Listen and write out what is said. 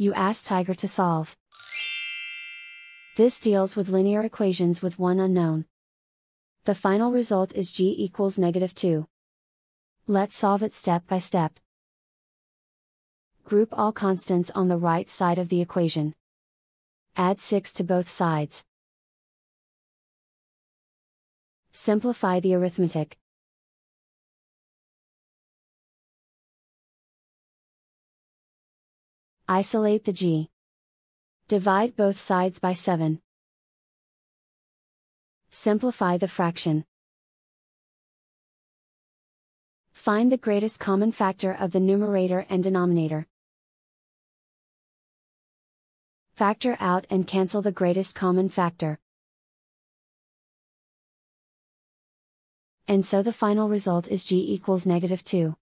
You ask Tiger to solve. This deals with linear equations with one unknown. The final result is g equals negative 2. Let's solve it step by step. Group all constants on the right side of the equation. Add 6 to both sides. Simplify the arithmetic. Isolate the g. Divide both sides by 7. Simplify the fraction. Find the greatest common factor of the numerator and denominator. Factor out and cancel the greatest common factor. And so the final result is g equals negative 2.